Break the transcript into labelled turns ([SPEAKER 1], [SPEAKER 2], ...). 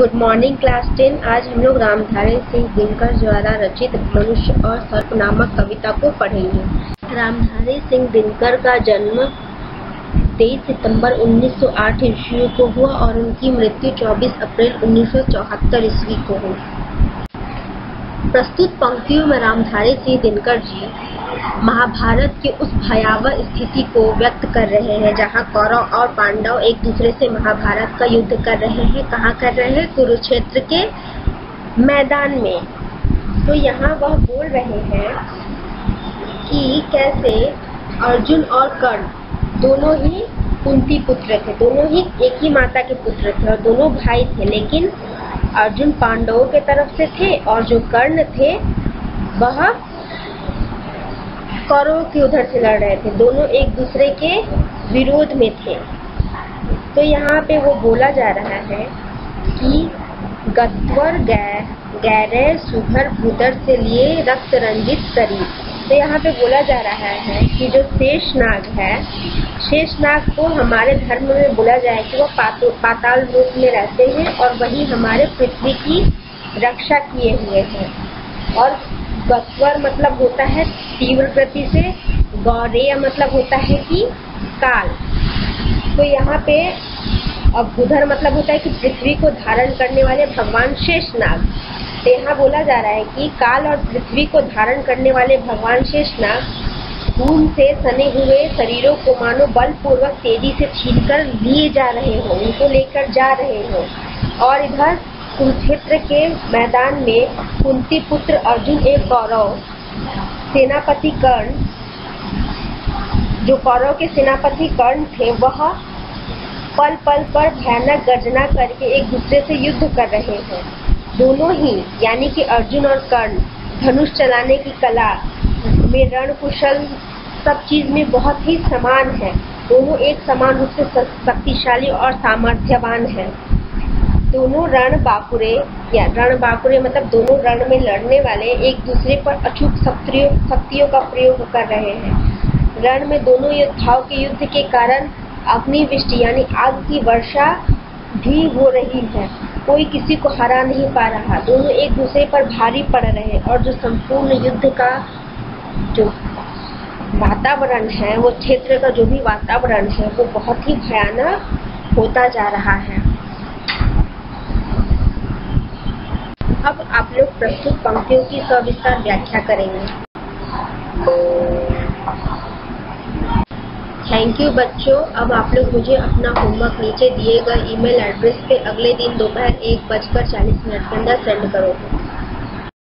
[SPEAKER 1] Good morning class ten. आज हम लोग रामधारी सिंह दिनकर द्वारा रचित मनुष्य और सर्प नामक कविता को पढ़ेंगे। रामधारी सिंह दिनकर का जन्म 23 सितंबर 1908 ईस्वी को हुआ और उनकी मृत्यु 24 अप्रैल 1974 ईस्वी को हुई। प्रस्तुत पंक्तियों में रामधारी सिंह दिनकर जी महाभारत की उस भयावह स्थिति को व्यक्त कर रहे हैं, जहाँ कौरव और पांडव एक दूसरे से महाभारत का युद्ध कर रहे हैं। कहाँ कर रहे हैं? कुरुक्षेत्र के मैदान में। तो यहाँ वह बोल रहे हैं कि कैसे अर्जुन और कर्ण दोनों ही कुंती पुत्र थे, दोनों ही एक ही माता के पुत्र थे और दोनों भाई थे, लेकिन अर्जुन पांडवों के तरफ़ से थे और जो कर्ण थे, वह कौरवों के उधर से लड़ रहे थे। दोनों एक दूसरे के विरोध में थे। तो यहाँ पे वो बोला जा रहा है कि गत्वर गैरे सुधर भूदर से लिए रक्त रंजित शरीर। तो यहाँ पे बोला जा रहा है कि जो शेष नाग है शेष नाग को हमारे धर्म में बोला जाए कि वो पाताल रूप में रहते हैं और वही हमारे पृथ्वी की रक्षा किए हुए हैं। और गस्वर मतलब होता है तीव्र गति से, गौरेय मतलब होता है कि काल। तो यहाँ पे अब बुधर मतलब होता है कि पृथ्वी को धारण करने वाले भगवान शेषनाग। तो यहाँ बोला जा रहा है कि काल और पृथ्वी को धारण करने वाले भगवान शेषनाग खून से सने हुए शरीरों को मानो बलपूर्वक तेज़ी से छीनकर लिए जा रहे हो, उनको लेकर जा रहे हो। और इधर कुरुक्षेत्र के मैदान में कुंती पुत्र अर्जुन एक कौरव सेनापति कर्ण, जो कौरव के सेनापति कर्ण थे, वह पल पल पर भयानक गर्जना करके एक दूसरे से युद्ध कर रहे हैं। दोनों ही, यानी कि अर्जुन और कर्ण, धनुष चलाने की कला में रण कुशल सब चीज़ में बहुत ही समान है। दोनों एक समान रूप से शक्तिशाली और सामर्थ्यवान है। दोनों रण बाकुरे या रण बाकुरे मतलब दोनों रण में लड़ने वाले एक दूसरे पर अचूक शक्तियों का प्रयोग कर रहे हैं। रण में दोनों योद्धाओं के युद्ध के कारण अग्निवृष्टि यानी आग की वर्षा भी हो रही है। कोई किसी को हरा नहीं पा रहा। दोनों एक दूसरे पर भारी पड़ रहे हैं और जो संपूर्ण युद्ध का जो वातावरण है, वो क्षेत्र का जो भी वातावरण है, वो बहुत ही भयानक होता जा रहा है। अब आप लोग प्रस्तुत पंक्तियों की सविस्तार व्याख्या करेंगे। थैंक यू बच्चों। अब आप लोग मुझे अपना होमवर्क नीचे दिए गए ईमेल एड्रेस पे अगले दिन दोपहर एक बजकर चालीस मिनट के अंदर सेंड करोगे